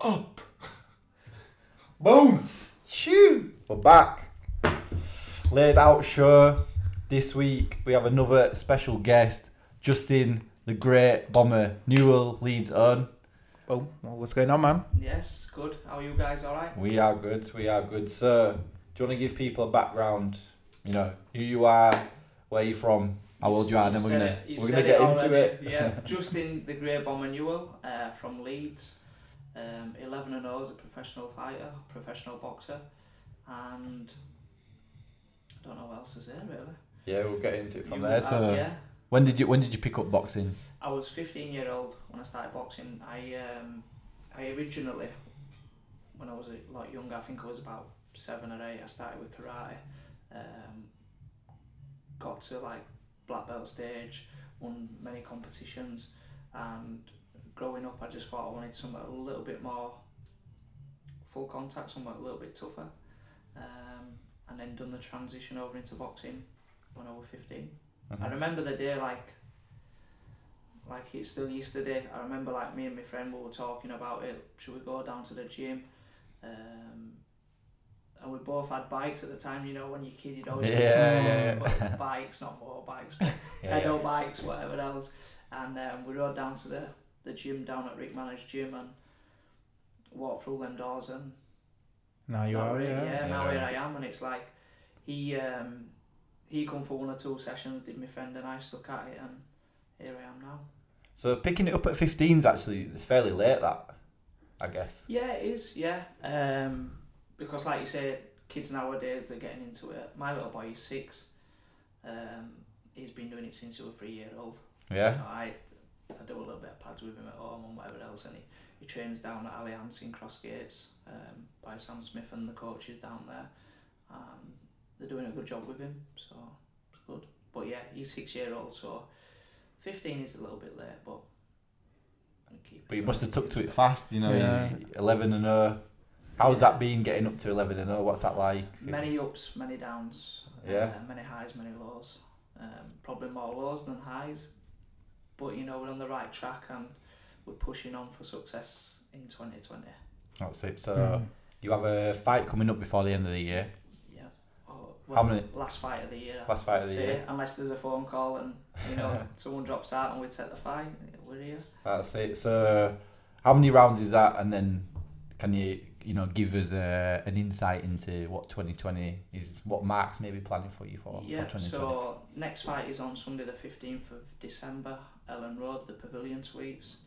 up. Boom. Shoo. We're back. Laid out show. This week we have another special guest, Justin the Grey Bomber Newell Leeds own. Oh, well, what's going on, man? Yes, good. How are you guys? All right. We are good. We are good. So, do you want to give people a background? You know who you are, where you're from, how old you are, and then we're gonna said it- we're gonna get into it. Yeah, Justin the Grey Bomber Newell uh, from Leeds, um, 11 and 0 as a professional fighter, professional boxer, and I don't know what else is there really. Yeah, we'll get into it from You- there. uh, So, yeah, when did you when did you pick up boxing? I was 15 year old when I started boxing. I um, I originally, when I was a lot younger, I think I was about seven or eight. I started with karate. Um, got to like black belt stage, won many competitions, and growing up, I just thought I wanted something a little bit more full contact, something a little bit tougher. Um, and then done the transition over into boxing when I was 15. I Mhm. remember the day like like it's still yesterday. I remember like me and my friend we were talking about it. Should we go down to the gym? Um, and we both had bikes at the time. You know, when you're kid, you'd always Yeah, get yeah, yeah. bikes, not motorbikes, but Yeah, yeah. pedal bikes, whatever else. And um, we rode down to the the gym down at Rick Manners gym and walked through them doors and Now you are, we're- yeah. yeah, now Yeah. here I am, and it's like he um, he come for one or two sessions, did my friend and I stuck at it, and here I am now. So picking it up at 15 is actually it's fairly late. That I guess. Yeah, it is. Yeah, um, because like you say, kids nowadays they're getting into it. My little boy is six. Um, he's been doing it since he was three year old. Yeah. You know, I I do a little bit of pads with him at home and whatever else, and he, he trains down at Allianz in Crossgates um, by Sam Smith and the coaches down there. Um, they're doing a good job with him, so it's good. But yeah, he's six year old, so fifteen is a little bit late, but keep. But you it must have took to it fast. You know, Yeah. 11 and 0. How's that been getting up to 11 and 0? What's that like? Many ups, many downs. Yeah. Uh, many highs, many lows. Um, probably more lows than highs. But you know we're on the right track and we're pushing on for success in 2020. That's it. So Mm. you have a fight coming up before the end of the year. Yeah. Oh, How many- Last fight of the year. Last fight of the say, year. Unless there's a phone call and you know someone drops out and we take the fight, we're here. That's it. So how many rounds is that? And then can you you know give us a, an insight into what 2020 is? What Mark's maybe planning for you for, yeah. for 2020? So next fight is on Sunday the 15th of December, Elland Road, the Pavilion Suites.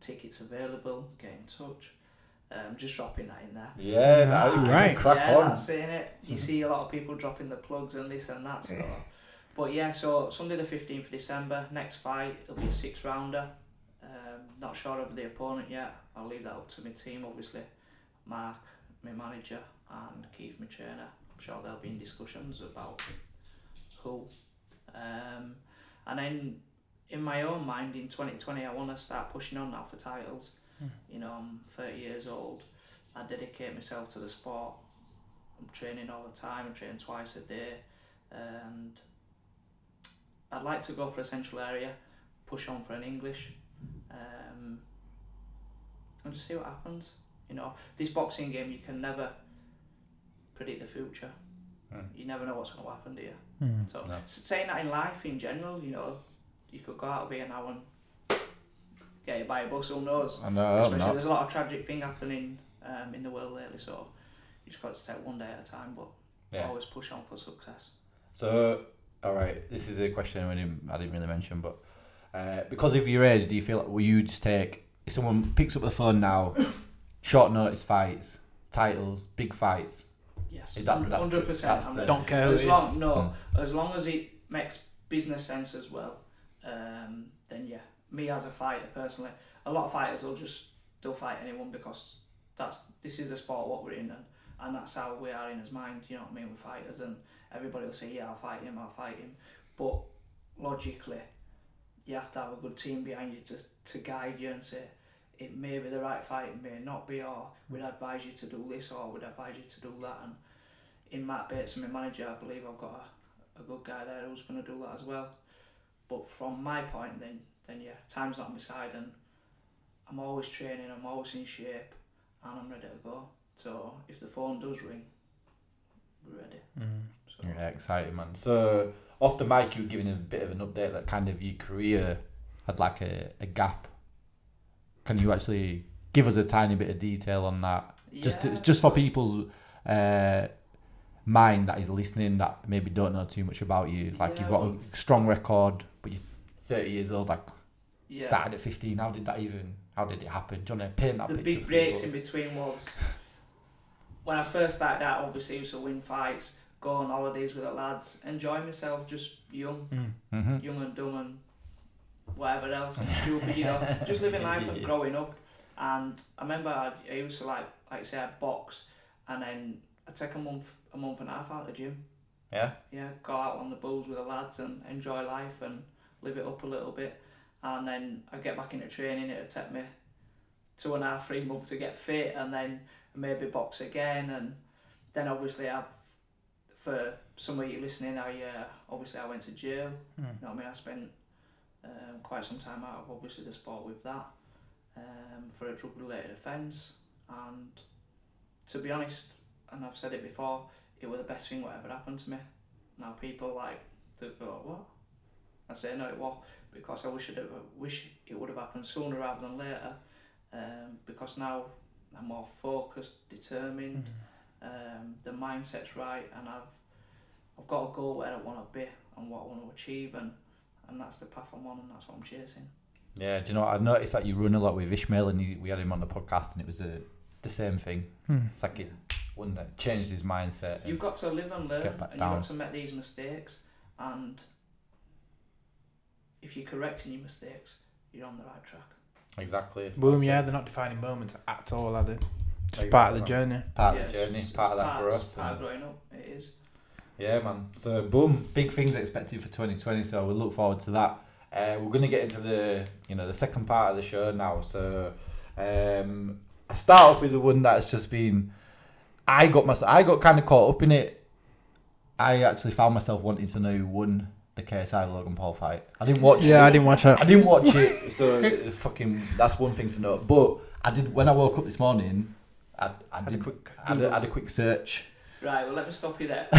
Tickets available. Get in touch. Um, just dropping that in there. yeah, That's that's right. right. Crack yeah, on. that's saying it. You see a lot of people dropping the plugs and this and that. So. But yeah, so Sunday the 15th of December, next fight, it'll be a six rounder. Um, not sure of the opponent yet. I'll leave that up to my team, obviously. Mark, my manager, and Keith, my trainer. I'm sure there'll be in discussions about who. Um, and then in my own mind, in 2020, I want to start pushing on now for titles. Hmm. You know, I'm 30 years old. I dedicate myself to the sport. I'm training all the time. I'm training twice a day, and I'd like to go for a central area, push on for an English, um, and just see what happens. You know, this boxing game you can never predict the future. Hmm. You never know what's going to happen to you. Mm. So No. saying that in life in general, you know, you could go out of here now and get hit by a bus. Who knows? I know. Especially not. there's a lot of tragic thing happening um, in the world lately. So you just got to take one day at a time, but Yeah. always push on for success. So, all right, this is a question I didn't, I didn't really mention, but uh, because of your age, do you feel like will you just take if someone picks up the phone now, short notice fights, titles, big fights? Yes, that- that's the- hundred percent. that's the- Don't care who As it is. long no, Hmm. as long as it makes business sense as well, um, then yeah. Me as a fighter personally, a lot of fighters will just they'll fight anyone because that's this is the sport what we're in and, and that's how we are in his mind. You know what I mean? With fighters and everybody will say yeah I'll fight him I'll fight him, but logically you have to have a good team behind you to to guide you and say it may be the right fight, it may not be, or we'd advise you to do this or we'd advise you to do that and in Matt Bates, my manager, I believe I've got a, a good guy there who's going to do that as well. But from my point, then then yeah, time's not on my side, and I'm always training. I'm always in shape. and I'm ready to go. So if the phone does ring, we're ready. Mm. So Yeah, exciting man. So off the mic, you were giving a bit of an update that kind of your career had like a, a gap. Can you actually give us a tiny bit of detail on that? Just to, just for people's uh, mind that is listening that maybe don't know too much about you. Like Yeah, you've got well- a strong record, but you're 30 years old. Like yeah. started at 15. How did that even? How did it happen? Do you want to paint that the picture? big breaks in between was when I first started out. Obviously, used to win fights, go on holidays with the lads, enjoy myself, just young, Mm. Mhm. young and dumb, and whatever else, stupid, you know, just living life and growing up. And I remember I, I used to like, like I say, I box, and then I would take a month, a month and a half out of the gym. Yeah. Yeah, go out on the booze with the lads and enjoy life and live it up a little bit. And then I get back into training. It'd take me two and a half, three months to get fit, and then maybe box again. And then obviously I've, for some of you listening, I uh, obviously I went to jail. Mm. You know what I mean? I spent um, quite some time out of obviously the sport with that um, for a drug related offence. And to be honest, and I've said it before, it was the best thing that ever happened to me. Now people like to go, what? I say no, it was because I wish it wish it would have happened sooner rather than later. Um, because now I'm more focused, determined. Um, the mindset's right, and I've I've got a goal where I want to be and what I want to achieve, and and that's the path I'm on, and that's what I'm chasing. Yeah, do you know what? I've noticed that you run a lot with Ishmael, and he, we had him on the podcast, and it was the the same thing. Mm. It's like it one that changed his mindset. You've got to live and learn, and down. you've got to make these mistakes. And if you're correcting your mistakes, you're on the right track. exactly. Boom, That's yeah, it. they're not defining moments at all, are they? Just Exactly, part of the journey. Part Yeah, of the journey, it's- part of that part- growth. Part of and- growing up, it is. Yeah, man. So, boom, big things expected for 2020. So, we'll look forward to that. Uh, we're gonna get into the you know the second part of the show now. So, um, I start off with the one that's just been. I got myself. I got kind of caught up in it. I actually found myself wanting to know who won the KSI Logan Paul fight. I didn't watch. Yeah, it. I didn't watch that. I didn't watch it, so fucking that's one thing to note. But I did when I woke up this morning. I, I Had a did quick I had, a, had a quick search. Right, well, let me stop you there.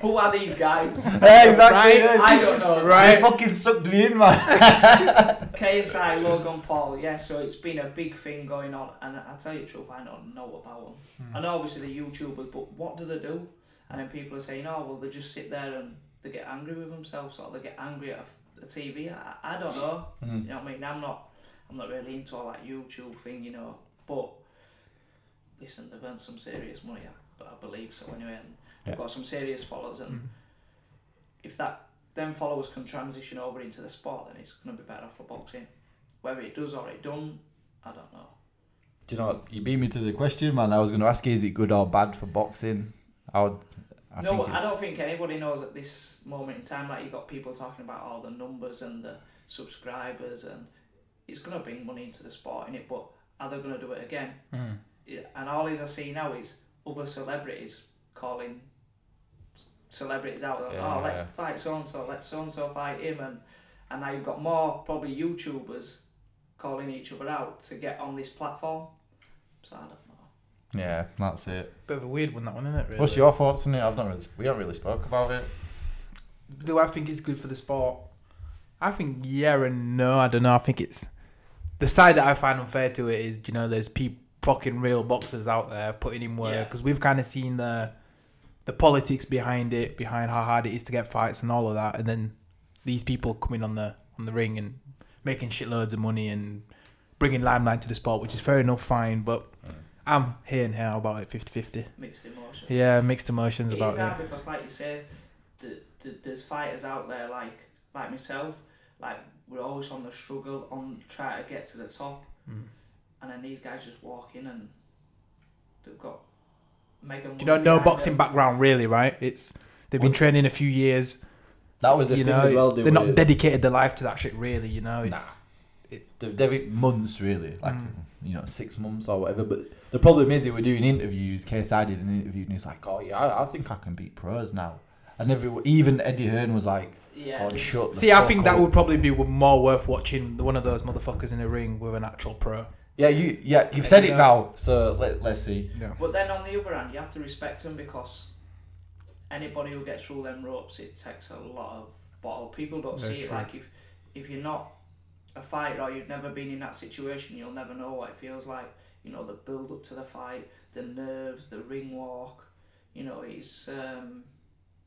Who are these guys? Yeah, exactly. Right, yeah. I don't know. Right. They fucking sucked me in, man. KSI Logan Paul, yeah, so it's been a big thing going on, and I tell you the truth, I don't know about them. Hmm. I know obviously the YouTubers, but what do they do? And then people are saying, oh, well, they just sit there and they get angry with themselves, or they get angry at the TV. I, I don't know. Mm. You know what I mean? I'm not, I'm not really into all that YouTube thing, you know. But listen, they've earned some serious money, I, I believe so anyway, and they've got some serious followers, and Mm. if that them followers can transition over into the sport, then it's going to be better for boxing. Whether it does or it don't, I don't know. Do you know what? You beat me to the question, man. I was going to ask you, is it good or bad for boxing? I would. I no, I don't think anybody knows at this moment in time. Like you've got people talking about all the numbers and the subscribers, and it's going to bring money into the sport, in it. But are they going to do it again? Mm. Yeah, and all these I see now is other celebrities calling celebrities out. Like, Yeah. Oh, let's fight so and so. Let's so and so fight him, and and now you've got more probably YouTubers calling each other out to get on this platform. So I don't know. Yeah, that's it. Bit of a weird one, that one, isn't it? Really? What's your thoughts on it? I've not really. We haven't really spoke about it. Do I think it's good for the sport? I think yeah and no. I don't know. I think it's the side that I find unfair to it is you know there's people fucking real boxers out there putting in work Yeah. because we've kind of seen the the politics behind it, behind how hard it is to get fights and all of that, and then these people coming on the on the ring and making shitloads of money and bringing limelight to the sport, which is fair enough, fine. But I'm here and here about it 50-50. Mixed emotions. Yeah, mixed emotions It about is it. hard because, like you say, th- th- there's fighters out there like like myself. Like we're always on the struggle, on trying to get to the top, Mm. And then these guys just walk in and they've got mega. Do you know no boxing background really, right? It's they've been training a few years. That was the you thing know, as well. They they're not were- dedicated their life to that shit. Really, you know. It's They've dedicated months, really, like Mm. you know, six months or whatever. But the problem is, they were doing interviews. KSI did an interview, and he's like, "Oh yeah, I, I think I can beat pros now." And everyone, even Eddie Hearn was like, Yeah. "God, shut." the see. I fuck think that would probably be more worth watching one of those motherfuckers in the ring with an actual pro. Yeah, you yeah you've said it now. So let let's see. Yeah. But then on the other hand, you have to respect them because anybody who gets through them ropes, it takes a lot of bottle. People don't Very see it true. like if if you're not a fighter or you've never been in that situation, you'll never know what it feels like. You know the build up to the fight, the nerves, the ring walk. You know it's um,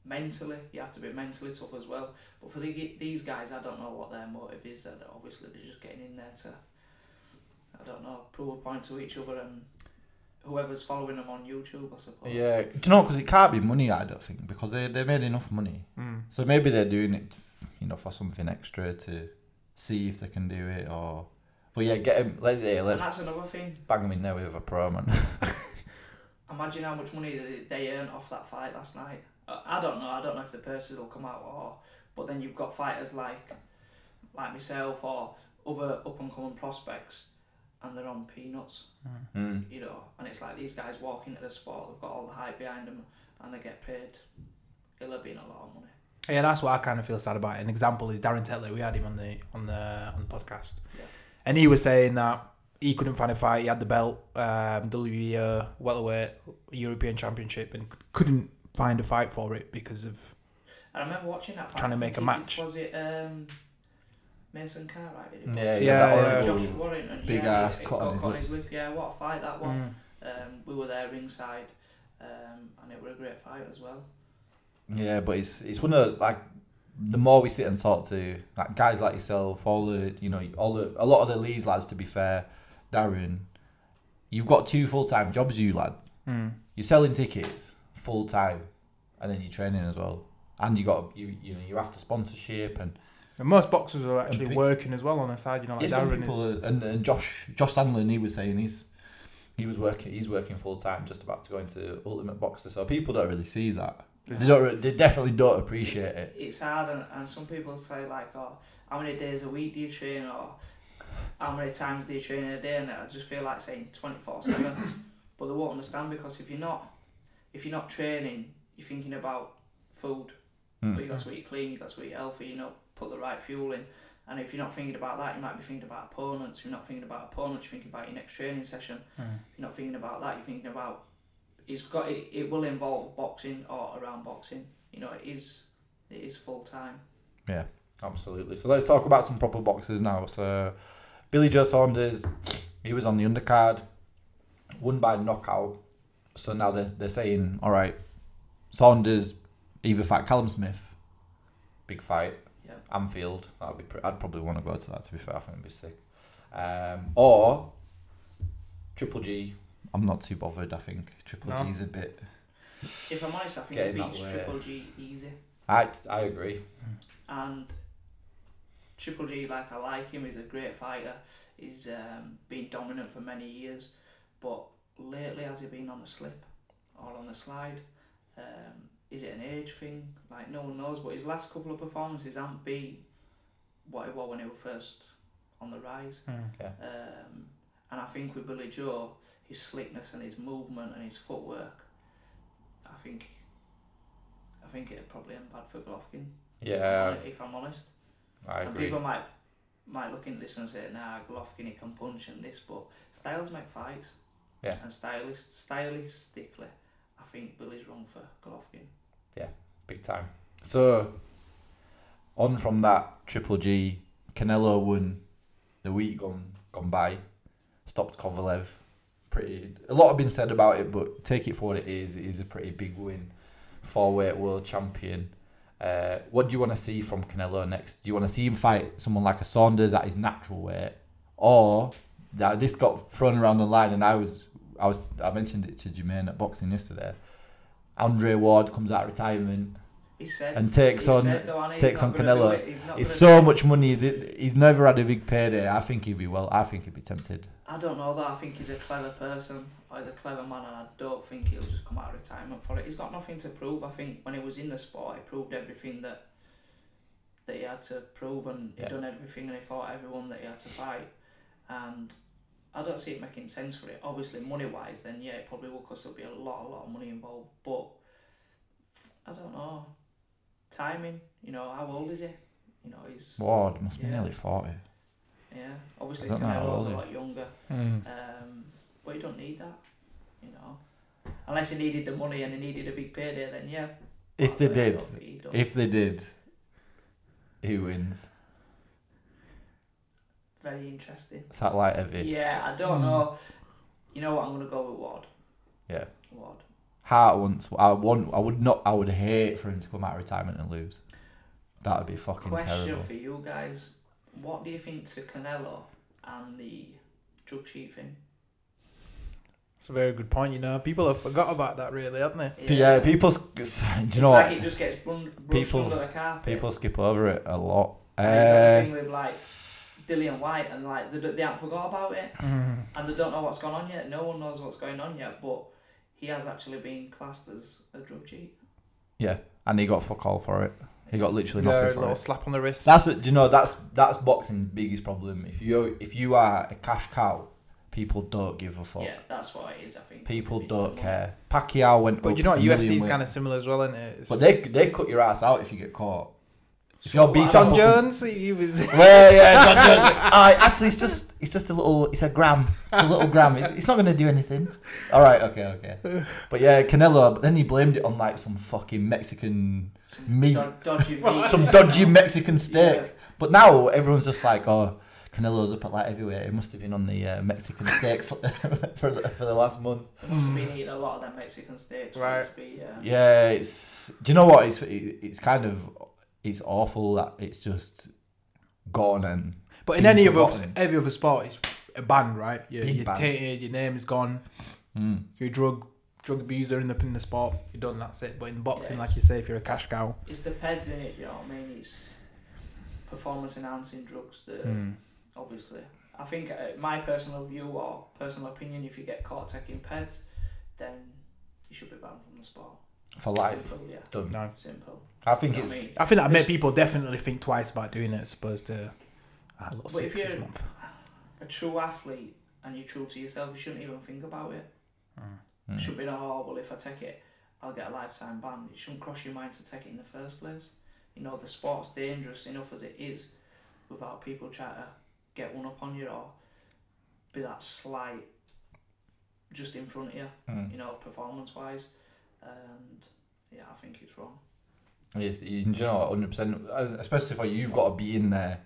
mentally you have to be mentally tough as well. But for the, these guys, I don't know what their motive is. Obviously they're just getting in there to I don't know prove a point to each other and whoever's following them on YouTube, I suppose. Yeah, do you know? Because it can't be money. I don't think because they they made enough money. Mm. So maybe they're doing it, you know, for something extra to see if they can do it or. But yeah, get him. Let's yeah, let's that's another thing. bang him in there with a pro man. Imagine how much money they, they earned off that fight last night. I, I don't know. I don't know if the purses will come out or. But then you've got fighters like, like myself or other up and coming prospects, and they're on peanuts. mm. You know, and it's like these guys walk into the sport. They've got all the hype behind them, and they get paid. It'll have been a lot of money. Yeah, that's what I kind of feel sad about. An example is Darren Tetley. We had him on the on the on the podcast, Yeah. and he was saying that he couldn't find a fight. He had the belt, um, WBA welterweight European Championship, and couldn't find a fight for it because of I remember watching that. Fight. Trying to make a match. Was it um, Mason Cartwright? Did he Yeah, box? yeah, Yeah, that yeah. horrible Josh Warrington, big yeah, ass he- cut on got his cut lip. lip. Yeah, what a fight that one. Mm. Um, we were there ringside, um, and it was a great fight as well. Yeah, but it's it's one of the, like the more we sit and talk to like guys like yourself, all the you know all the a lot of the Leeds lads. To be fair, Darren, you've got two full time jobs, you lad. Mm. You're selling tickets full time, and then you're training as well, and you got you you know you have to sponsorship and And most boxers are actually big- working as well on the side. You know, like yeah, some Darren people is. are, and, and Josh Josh Sandlin he was saying he's he was working he's working full time just about to go into Ultimate Boxer, so people don't really see that. They don't they definitely don't appreciate it. It's hard, and, and some people say like, "Oh, how many days a week do you train?" or "How many times do you train in a day?" And I just feel like saying twenty four seven, but they won't understand because if you're not if you're not training, you're thinking about food. Hmm. But you got to eat clean, you've got to eat healthy, you know, put the right fuel in. And if you're not thinking about that, you might be thinking about opponents. If you're not thinking about opponents, you're thinking about your next training session. Mm. If you're not thinking about that, you're thinking about it's got it, it will involve boxing or around boxing. You know, it is it is full time. Yeah, absolutely. So let's talk about some proper boxers now. So Billy Joe Saunders, he was on the undercard, won by knockout. So now they're, they're saying, all right, Saunders either fight Callum Smith, big fight, Yeah. Anfield. That'd be. Pre- I'd probably want to go to that. To be fair, I think it'd be sick. Um, or Triple G. I'm not too bothered. I think Triple No. G's a bit. If I'm honest, I think Getting it that beats way. Triple G easy. I I agree. And Triple G, like I like him, he's a great fighter. He's um, been dominant for many years, but lately has he been on the slip or on the slide? Um, is it an age thing? Like no one knows. But his last couple of performances haven't been what he was when he was first on the rise. Mm. Um, and I think with Billy Joe, his slickness and his movement and his footwork, I think, I think it'd probably end bad for Golovkin. Yeah, If I'm honest. I and agree. people might might look into this and say, nah, Golovkin he can punch and this, but styles make fights. Yeah. And stylist, stylistically, I think Billy's wrong for Golovkin. Big time. So, on from that Triple G, Canelo won the week gone gone by, stopped Kovalev. Pretty. A lot have been said about it, but take it for what it is. It is a pretty big win. Four weight world champion. Uh, what do you want to see from Canelo next? Do you want to see him fight someone like a Saunders at his natural weight, or that this got thrown around the line? And I was, I was, I mentioned it to Jermaine at boxing yesterday. Andre Ward comes out of retirement He said and takes he on said, though, takes on Canelo. it, It's so much money. that He's never had a big payday. I think he'd be well. I think he'd be tempted. I don't know that. I think he's a clever person. He's a clever man, and I don't think he'll just come out of retirement for it. He's got nothing to prove. I think when he was in the sport, he proved everything that that he had to prove, and he Yeah. done everything, and he fought everyone that he had to fight. And I don't see it making sense for it. Obviously, money wise, then yeah, it probably will, because there'll be a lot, a lot of money involved. But I don't know. Timing, you know, how old is he? You know, he's Ward must be nearly forty. Yeah, obviously I don't know how Canelo's a lot younger, Mm. um, but you don't need that, you know. Unless he needed the money and he needed a big payday, then yeah. If they did, don't think you don't. if they did, who wins? Very interesting. Satellite heavy. Yeah, I don't Mm. know. You know what? I'm gonna go with Ward. Yeah. Ward. Hart once. I want. I would not. I would hate for him to come out of retirement and lose. That would be fucking Question terrible. for you guys: What do you think to Canelo and the drug cheat thing? It's a very good point. You know, people have forgot about that, really, haven't they? But yeah, people. Do you it's know like what? it just gets brun- brushed People- under the carpet. People skip over it a lot. And you the Uh, thing with like Dillian Whyte and like they, they haven't forgot about it Mm. and they don't know what's going on yet. No one knows what's going on yet, but he has actually been classed as a drug cheat. Yeah, and he got fuck all for it. He got literally Yeah, a nothing for little it. slap on the wrist. That's it. Do you know that's that's boxing's biggest problem. If you if you are a cash cow, people don't give a fuck. Yeah, that's what it is. I think People don't the care. Pacquiao went. but up you know what? a million UFC is kind of similar as well, isn't it? It's- But they they cut your ass out if you get caught. If So you're B? Jon Jones, he was. Well, yeah, Jon Jones. Uh, actually, it's just it's just a little. It's a gram. It's a little gram. It's, it's not going to do anything. All right. Okay. Okay. But yeah, Canelo. But then he blamed it on like some fucking Mexican Some meat, do- dodgy meat. some dodgy Mexican steak. Yeah. But now everyone's just like, oh, Canelo's up at light heavyweight. It must have been on the uh, Mexican steaks for the, for the last month. They must have been eating a lot of them Mexican steaks. Right. To be, uh, Yeah, it's. Do you know what? It's it's kind of it's awful that it's just gone and But in Being any other forgotten. every other sport, it's a ban, right? You're, Big you're ban. tainted, your name is gone. mm, You're a drug drug abuser in the in the sport. You're done. That's it. But in boxing, Yeah, like you say, if you're a cash cow, It's the peds in it, you know what I mean? It's performance enhancing drugs that mm. obviously. I think uh, my personal view or personal opinion, if you get caught taking peds, then you should be banned from the sport. For life. Simple, yeah. Done. no. Simple. I think You know it's. I mean? I think that made It's- people definitely think twice about doing it, as opposed to I lost But six this month. a true athlete and you're true to yourself, you shouldn't even think about it. Mm. It should be, oh, well, if I take it, I'll get a lifetime ban. It shouldn't cross your mind to take it in the first place. You know, the sport's dangerous enough as it is without people trying to get one up on you or be that slight just in front of you, Mm. you know, performance wise. And yeah, I think it's wrong. Yes, you know, hundred percent. Especially for you, you've got to be in there,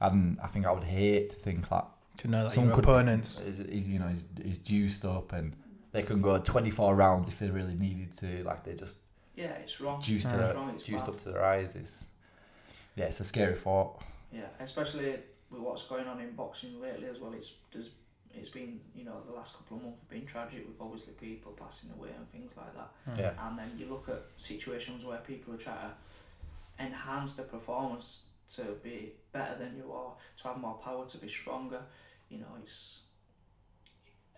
and I think I would hate to think that To know that Some your opponents. is, is you know is, is juiced up and they can go twenty four rounds if they really needed to. Like they just Yeah, it's wrong. juiced Mm. to It's their, wrong, it's juiced bad. up to their eyes. It's yeah, it's a scary thought. Yeah, especially with what's going on in boxing lately as well. It's there's it's been you know the last couple of months have been tragic with obviously people passing away and things like that. Hmm. Yeah. And then you look at situations where people are trying to enhance their performance to be better than you are to have more power to be stronger. You know, it's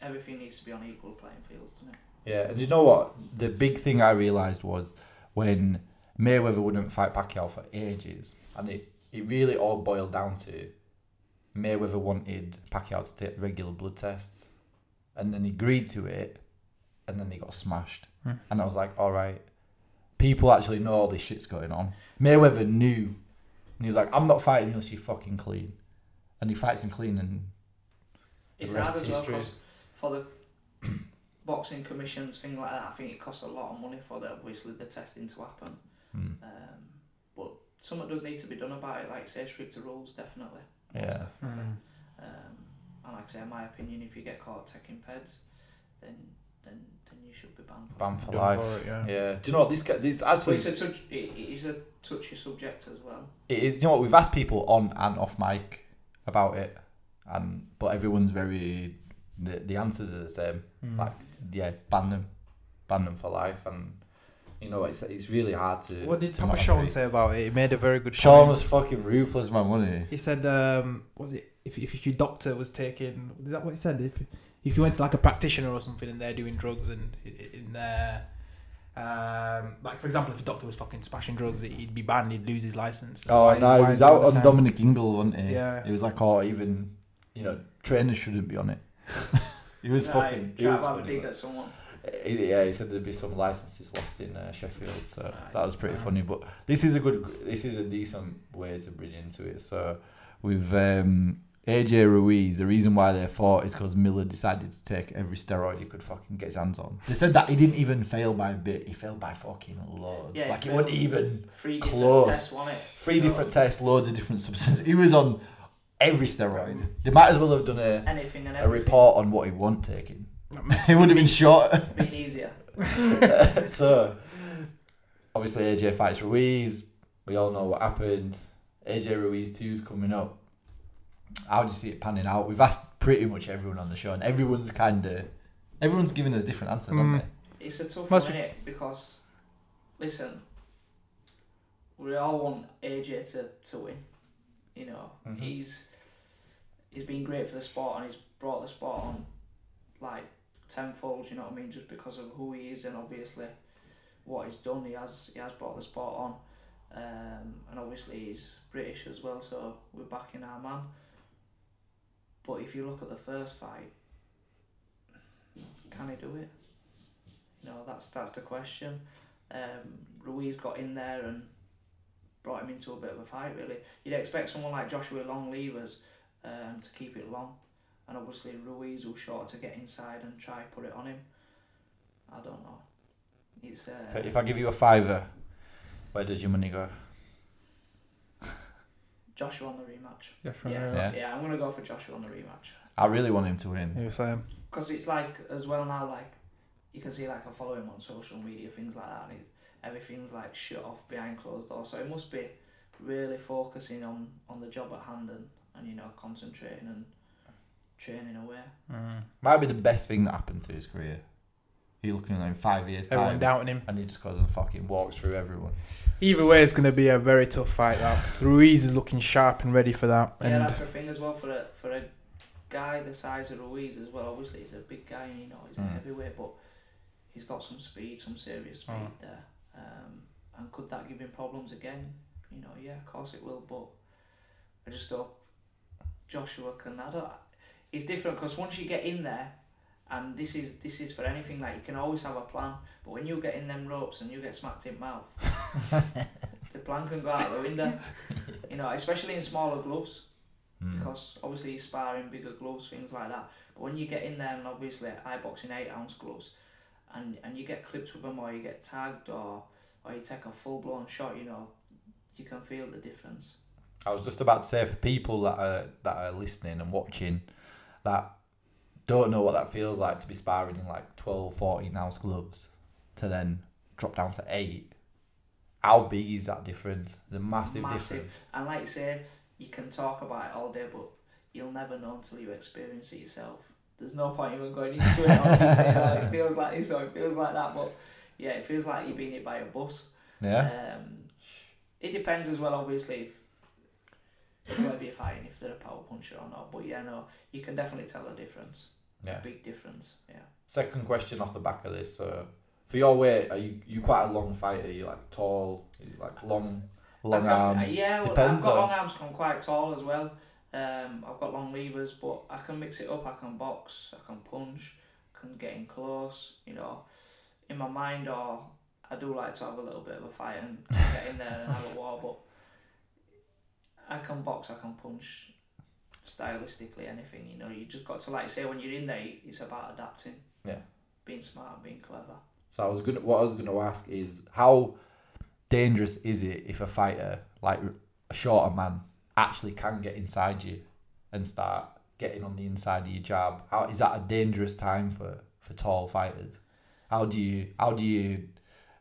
everything needs to be on equal playing fields, doesn't it? Yeah, and you know what? The big thing I realised was when Mayweather wouldn't fight Pacquiao for ages, and it, it really all boiled down to Mayweather wanted Pacquiao to take regular blood tests, and then he agreed to it, and then he got smashed. Hmm. And I was like, all right, people actually know all this shit's going on. Mayweather knew, and he was like, I'm not fighting unless you're fucking clean. And he fights him clean, and It's The hard rest as is well history. 'cause for the boxing commissions, thing like that. I think it costs a lot of money for the obviously the testing to happen. hmm, Um, but something does need to be done about it, like say stricter rules, definitely. Most Yeah. definitely. Mm. Um, and like I say, in my opinion, if you get caught taking peds, then then then you should be banned. For banned for life. for it, yeah. Yeah. Do you know what this guy? This But actually it's a touch. It, it is a touchy subject as well. it is. You know what? We've asked people on and off mic about it, and but everyone's very. The the answers are the same. Mm. Like yeah, ban them, ban them for life, and you know it's it's really hard to. what did to Papa not Sean say about it? He made a very good Sean point. was fucking ruthless, man, wasn't he? He said, um, was it if if your doctor was taking? Is that what he said? If if you went to like a practitioner or something and they're doing drugs and in there, um, like for example, if a doctor was fucking smashing drugs, he'd be banned. He'd lose his license. Oh Why no, why he was out the on time? Dominic Ingle, wasn't he? Yeah. He was like, oh, even you know, trainers shouldn't be on it. he was Right, fucking. He try was a funny, dig man. at someone. Yeah, he said there'd be some licenses lost in uh, Sheffield, so Right. that was pretty funny. But this is a good, this is a decent way to bridge into it. So we've um, AJ Ruiz, the reason why they fought is because Miller decided to take every steroid he could fucking get his hands on. They said that he didn't even fail by a bit, he failed by fucking loads. Yeah, he like it wasn't even Three different close. tests, wasn't it? Three So, different tests, loads of different substances. He was on every steroid. They might as well have done a, Anything and a report on what he wasn't taking. It would have been short. Been easier. so, obviously, AJ fights Ruiz. We all know what happened. AJ Ruiz 2 is coming up. How do you see it panning out? We've asked pretty much everyone on the show, and everyone's kind of. Everyone's giving us different answers, Mm. haven't It's a tough Must one, innit? Because, listen, we all want AJ to, to win. You know, Mhm. he's he's been great for the sport and he's brought the sport on like tenfold. You know what I mean? Just because of who he is and obviously what he's done, he has he has brought the sport on. Um, and obviously he's British as well, so we're backing our man. But if you look at the first fight, can he do it? You know, that's that's the question. Um, Ruiz got in there and brought him into a bit of a fight. Really, you'd expect someone like Joshua Long levers um, to keep it long, and obviously Ruiz will short to get inside and try put it on him. I don't know. He's it? uh, If I give you a fiver, where does your money go? Joshua on the rematch. Yeah, Yes. Yeah. Yeah. I'm gonna go for Joshua on the rematch I really want him to win. You were saying. because it's like as well now like you can see like I follow him on social media things like that and it, everything's like shut off behind closed doors so it must be really focusing on on the job at hand and, and you know concentrating and training away Mm. Might be the best thing that happened to his career. You're looking at him in five years' Everyone time, doubting him. and he just goes and fucking walks through everyone. Either way, it's going to be a very tough fight. That Ruiz is looking sharp and ready for that. yeah And that's the thing as well for a for a guy the size of Ruiz as well obviously he's a big guy you know he's a Mm. heavyweight but he's got some speed some serious speed Mm. there um, and could that give him problems again you know yeah of course it will but I just hope Joshua can I don't it's different because once you get in there and this is this is for anything like you can always have a plan but when you get in them ropes and you get smacked in mouth the plan can go out the window you know especially in smaller gloves Mm. because obviously you're sparring bigger gloves, things like that. But when you get in there and obviously eye boxing eight ounce gloves, and and you get clipped with them or you get tagged or or you take a full blown shot, you know, you can feel the difference. I was just about to say for people that are that are listening and watching that don't know what that feels like to be sparring in like 12, 14 ounce gloves to then drop down to eight. How big is that difference? The massive, Massive. difference. And like you say, you can talk about it all day, but you'll never know until you experience it yourself. There's no point even going into it or keep saying, oh, it feels like this or it feels like that. But yeah, it feels like you're being hit by a bus. Yeah. Um, it depends as well, obviously, if whoever you're fighting, if they're a power puncher or not. But yeah, no, you can definitely tell the difference. Yeah. A big difference. Yeah. Second question off the back of this. So for your weight, are you you quite a long fighter? You like tall, you like long, long got- arms. Yeah, well, Depends I've got on- long arms. I'm quite tall as well. Um, I've got long levers, but I can mix it up. I can box. I can punch. Can get in close. You know, in my mind, or I do like to have a little bit of a fight and get in there and have a war. But I can box. I can punch. Stylistically, anything. You know, you just got to like say when you're in there, it's about adapting. Yeah. Being smart, being clever. So I was gonna what I was gonna ask is how dangerous is it if a fighter like a shorter man actually can get inside you and start getting on the inside of your jab? How is that a dangerous time for for tall fighters? How do you how do you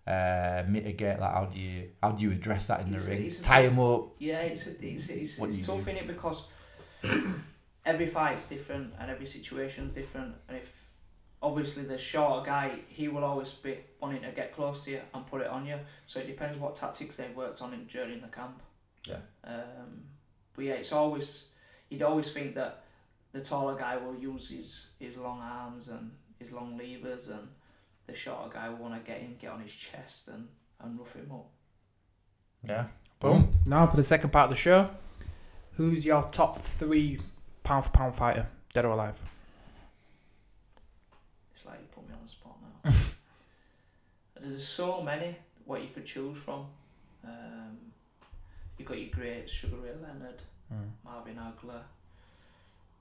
uh, mitigate that? How do you how do you address that in It's- the ring? Tie him up. Yeah, it's it's it's, What it's tough in it because every fight's different and every situation's different. And if obviously the shorter guy, he will always be wanting to get close to you and put it on you. So it depends what tactics they've worked on in, during the camp. Yeah. Um, but yeah, it's always you'd always think that the taller guy will use his his long arms and his long levers, and the shorter guy will want to get in, get on his chest, and and rough him up. Yeah. Boom. Now for the second part of the show. Who's your top three pound for pound fighter, dead or alive? It's like you put me on the spot now. There's so many what you could choose from. Um, you got your greats, Sugar Ray Leonard, Marvin Hagler.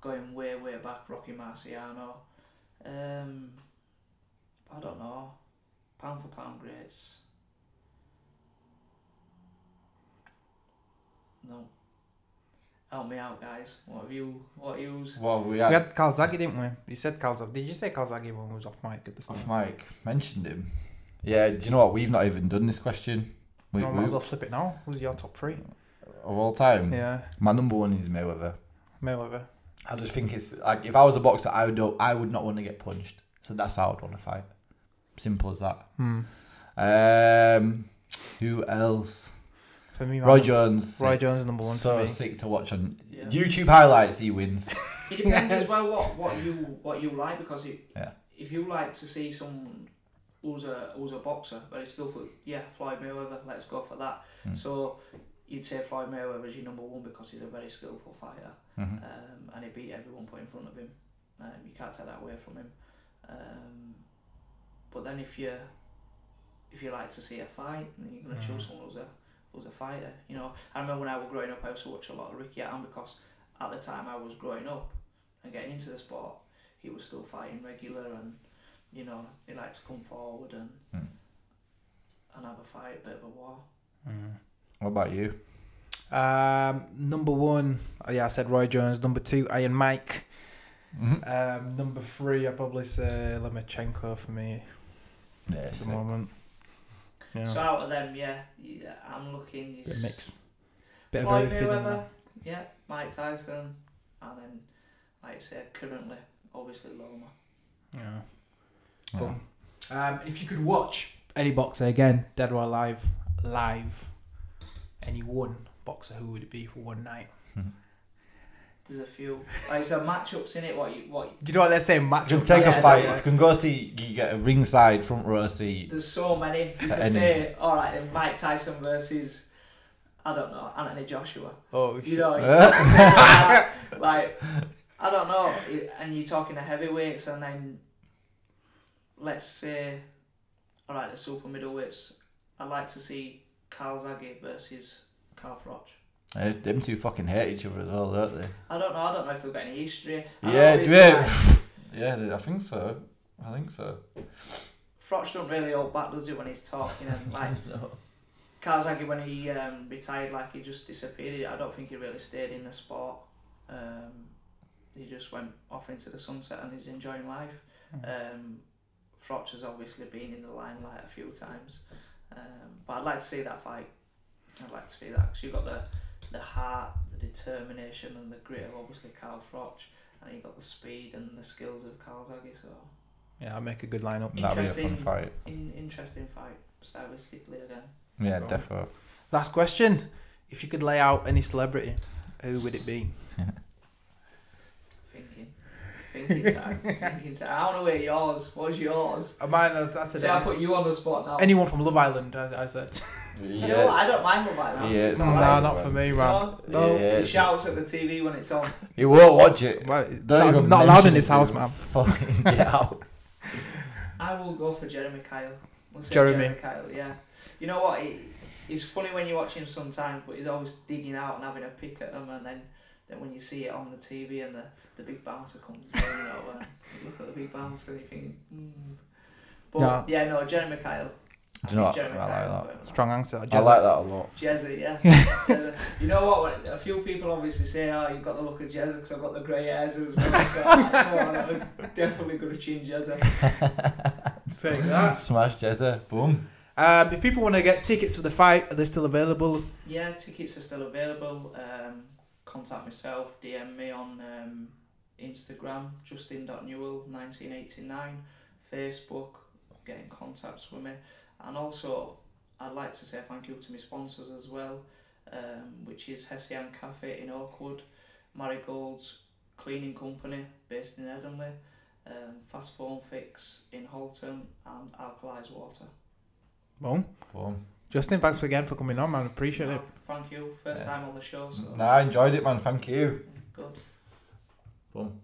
going way way back, Rocky Marciano. Um, I don't know. Pound for pound greats. No. Help me out, guys. What have you? What yous? Well, we We had, had Calzaghe, didn't we? You said Calzaghe. Did you say Calzaghe when we was off mic at the start? Mike mentioned him. Yeah, do you know what? We've not even done this question. We, no, we- might as well flip it now. Who's your top three? of all time. Yeah, My number one is Mayweather. Mayweather. I just think it's like if I was a boxer, I would I would not want to get punched. So that's how I'd want to fight. Simple as that. Hmm. Um, who else? For me, Roy Jones. Roy Jones is number one so for me. sick to watch on Yeah. YouTube highlights. He wins. It depends Yes. as well what, what you what you like because it, Yeah. if you like to see someone who's a who's a boxer very skillful, yeah, Floyd Mayweather, let's go for that. Hmm. So you'd say Floyd Mayweather is your number one because he's a very skillful fighter Mhm. um, and he beat everyone put in front of him. Um, you can't take that away from him. Um, but then if you if you like to see a fight, then you're gonna choose Mhm. someone who's a who's a fighter. You know, I remember when I was growing up, I used to watch a lot of Ricky Hatton because at the time I was growing up and getting into the sport, he was still fighting regular and you know he liked to come forward and Mm. and have a fight, a bit of a war. Hmm. What about you? Um, number one, oh yeah, I said Roy Jones. Number two, Iron Mike. Mhm. Um, number three, I'd probably say Lomachenko for me Yeah, at the sick. moment. Yeah, So out of them, yeah, yeah I'm looking. bit of mix. Bit of Floyd everything. in Mayweather, there. yeah, Mike Tyson, and then like I say, currently, obviously Loma. Yeah. Yeah. Boom. Um, if you could watch any boxer again, dead or alive, live, any one boxer, who would it be for one night? There's a few. Like so matchups in it. What you what? Do you know what they're saying? Match. You can take Yeah, a fight. yeah. If you can go see, you get a ringside front row seat. There's so many. You could Any. say, all right, then Mike Tyson versus, I don't know, Anthony Joshua. Oh, You shit. know, you could say that, like I don't know, and you're talking the heavyweights, and then let's say, all right, the super middleweights. I'd like to see Calzaghe versus Carl Froch. Eh, them two fucking hate each other as well, don't they? I don't know. I don't know if they've got any history. I Yeah, he's yeah. I think so. I think so. Froch don't really hold back, does he, when he's talking and like Calzaghe when he um, retired, like he just disappeared. I don't think he really stayed in the sport. Um, he just went off into the sunset and he's enjoying life. Um, Froch has obviously been in the limelight a few times, um, but I'd like to see that fight. I'd like to see that because you've got the the heart, the determination, and the grit of obviously Carl Froch, and you got the speed and the skills of Calzaghe. So Yeah, I'll make a good lineup. That'd be a fun Interesting. fight. in, interesting fight stylistically again. Yeah, definitely. Last question: If you could lay out any celebrity, who would it be? Thinking, thinking time, thinking time. I want to hear yours. What's yours? I might. That's a So I put you on the spot now. anyone from Love Island. I, I said. You know what? I don't mind Love Island. Yeah, It's it's no, not not not for me, man. No, No. Yeah, he shouts at the TV when it's on. You won't watch it. Well, Don't not, allowed in this house, dude. man. Fucking get out. I will go for Jeremy Kyle. We'll say Jeremy. Kyle, yeah. You know what? He, he's funny when you watch him sometimes, but he's always digging out and having a pick at them, and then. Then when you see it on the TV and the, the big bouncer comes, you know, and you look at the big bouncer and you think, mm. But Yeah. yeah, no, Jeremy Kyle. Do you know what? I like Kyle, that. but- Strong answer. I like that a lot. Jezza, yeah. Jezza. you know what? A few people obviously say, "Oh, you've got the look of Jezza because I've got the grey hairs as well." So I'm like, no, no, I'm definitely going to change Jezza. Take that. Smash Jezza. Boom. Um, if people want to get tickets for the fight, are they still available? Yeah, tickets are still available. Um, contact myself, DM me on um, Instagram, justin.newell1989, Facebook, get in contact with me. And also, I'd like to say thank you to my sponsors as well, um, which is Hessian Cafe in Oakwood, Marigold's Cleaning Company based in Edinburgh, um, Fast Phone Fix in Halton, and Alkalized Water. Boom. Boom. Justin, thanks again for coming on, man. Appreciate it. Thank you. First Yeah. time on the show, so Nah, I enjoyed it, man. Thank you. good. Boom.